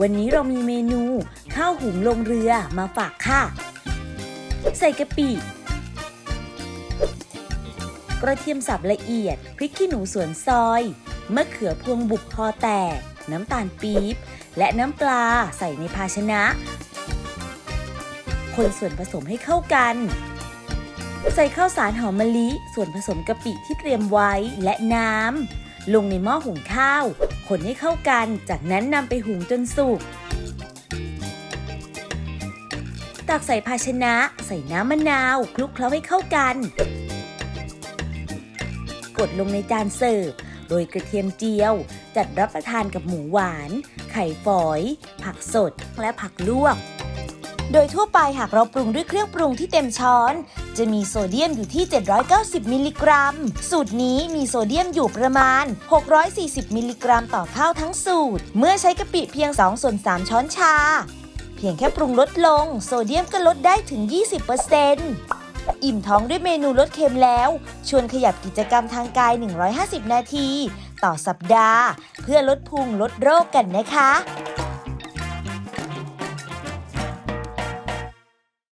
วันนี้เรามีเมนูข้าวหุงลงเรือมาฝากค่ะ ใส่กะปิกระเทียมสับละเอียด พริกขี้หนูสวนซอย มะเขือพวงบุกพอแตก น้ำตาลปี๊บ และน้ำปลาใส่ในภาชนะ คนส่วนผสมให้เข้ากัน ใส่ข้าวสารหอมมะลิ ส่วนผสมกะปิที่เตรียมไว้และน้ำ ลงในหม้อหุงข้าว คนให้เข้ากัน จากนั้นนำไปหุงจนสุก ตักใส่ภาชนะ ใส่น้ำมะนาว คลุกเคล้าให้เข้ากัน กดลงในจานเสิร์ฟ โรยกระเทียมเจียว จัดรับประทานกับหมูหวาน ไข่ฝอย ผักสด และผักลวก โดยทั่วไปหากเราปรุงด้วยเครื่องปรุงที่เต็มช้อน จะมีโซเดียมอยู่ที่ 790 มิลลิกรัม สูตรนี้มีโซเดียมอยู่ประมาณ 640 มิลลิกรัมต่อข้าวทั้งสูตร เมื่อใช้กะปิเพียง 2 ส่วน 3 ช้อนชา เพียงแค่ปรุงลดลง โซเดียมก็ลดได้ถึง 20%อิ่มท้องด้วยเมนูลดเค็มแล้ว ชวนขยับกิจกรรมทางกาย 150 นาที ต่อสัปดาห์ เพื่อลดพุงลดโรคกันนะคะ